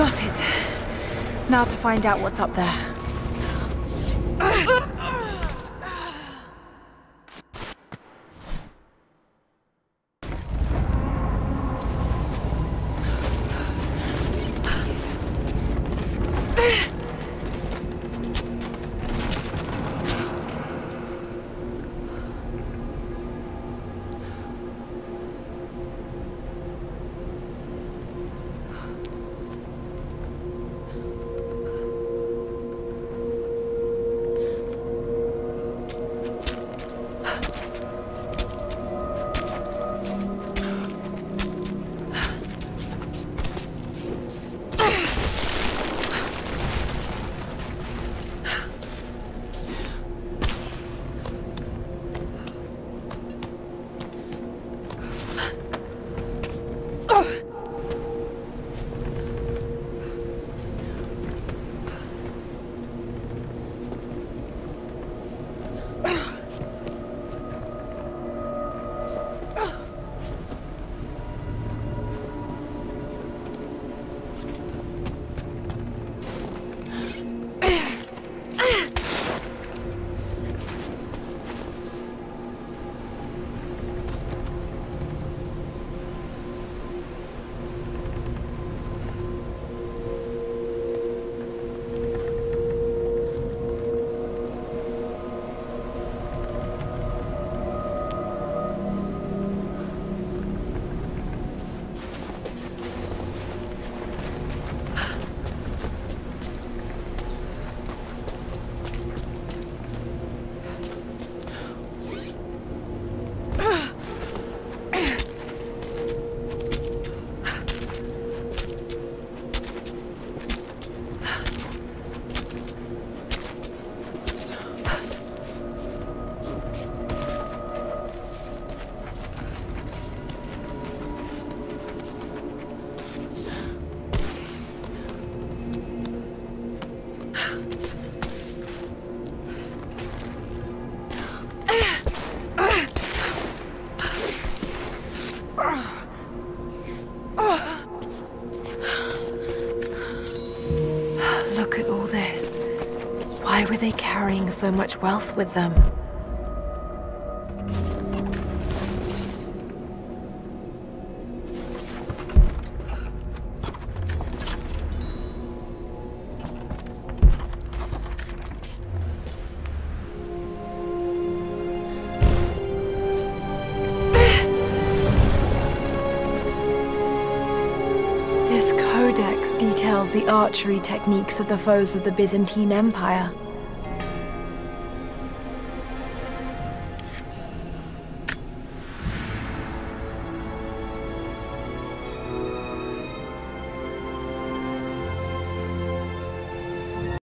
Got it. Now to find out what's up there. They carrying so much wealth with them? This codex details the archery techniques of the foes of the Byzantine Empire.